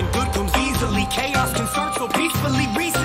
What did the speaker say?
Nothing good comes easily. Chaos can search for peacefully. Reason